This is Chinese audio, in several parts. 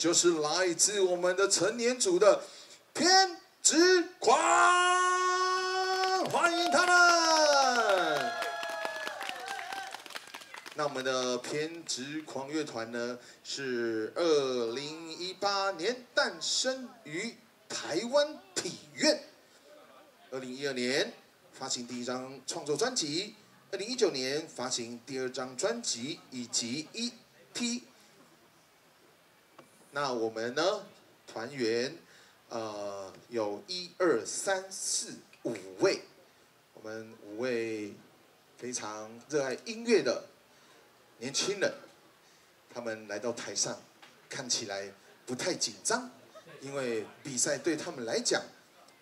就是来自我们的成年组的偏执狂，欢迎他们。那我们的偏执狂乐团呢，是二零一八年诞生于台湾体院，二零一二年发行第一张创作专辑，二零一九年发行第二张专辑以及 EP。那我们呢，团员呃有一二三四五位，我们五位非常热爱音乐的年轻人，他们来到台上，看起来不太紧张，因为比赛对他们来讲，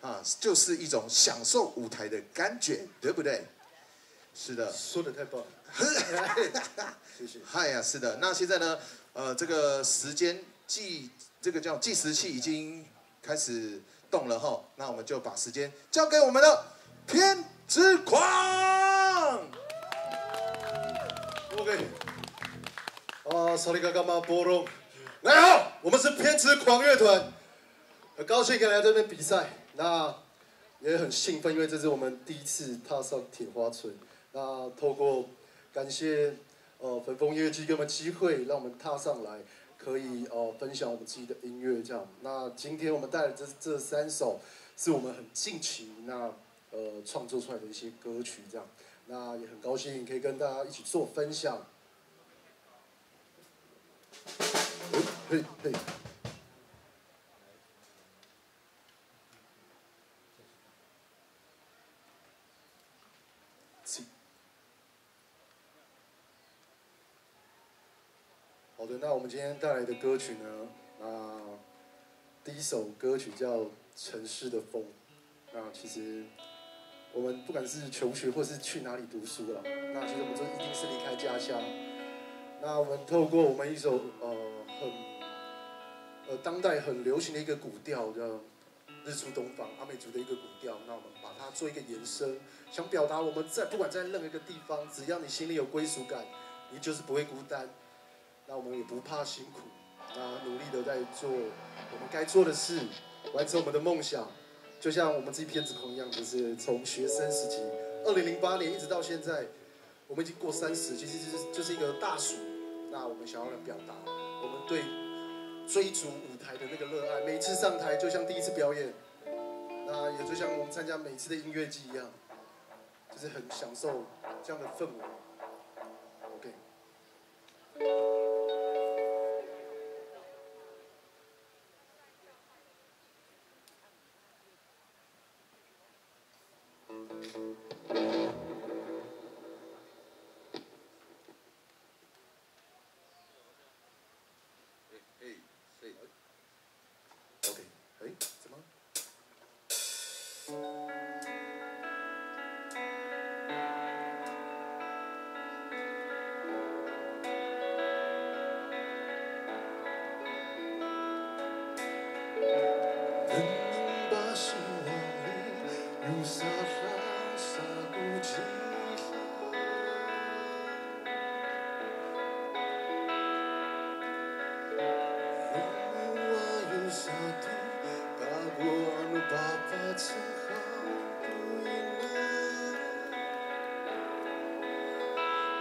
啊，就是一种享受舞台的感觉，对不对？是的，说的太棒了，谢谢。嗨呀，是的。那现在呢，呃，这个时间计，这个叫计时器已经开始动了哈，那我们就把时间交给我们的偏执狂。OK，啊，萨利嘎嘎马波隆，大家好，我们是偏执狂乐团，很高兴可以来这边比赛，那也很兴奋，因为这是我们第一次踏上铁花村。那透过感谢呃粉风音乐季给我们机会，让我们踏上来，可以呃分享我们自己的音乐这样。那今天我们带来这这三首是我们很近期那呃创作出来的一些歌曲这样。那也很高兴可以跟大家一起做分享嘿。起好的，那我们今天带来的歌曲呢？那第一首歌曲叫《城市的风》。那其实我们不管是求学或是去哪里读书了，那其实我们都一定是离开家乡。那我们透过我们一首呃很呃当代很流行的一个古调叫《日出东方》阿美族的一个古调，那我们把它做一个延伸，想表达我们在不管在任何一个地方，只要你心里有归属感，你就是不会孤单。那我们也不怕辛苦，那努力的在做我们该做的事，完成我们的梦想。就像我们自己偏执狂一样，就是从学生时期，二零零八年一直到现在，我们已经过三十，其实就是就是一个大数。那我们想要来表达我们对追逐舞台的那个热爱，每次上台就像第一次表演，那也就像我们参加每次的音乐季一样，就是很享受这样的氛围。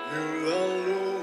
有老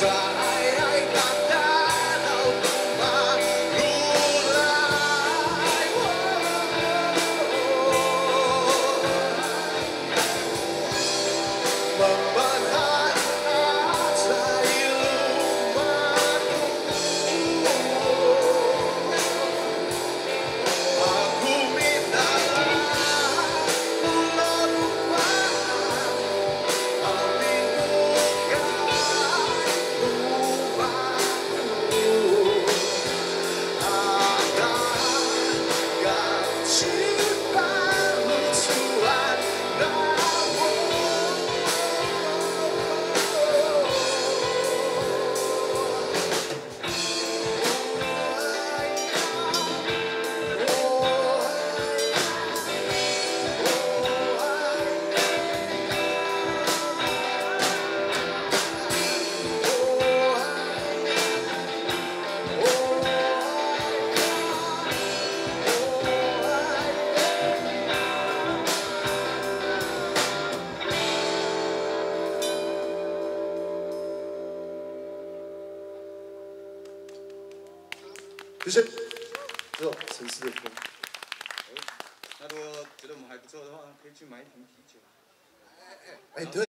time. 谢谢。这种城市的风。那如果觉得我们还不错的话，可以去买一瓶啤酒。哎哎，对。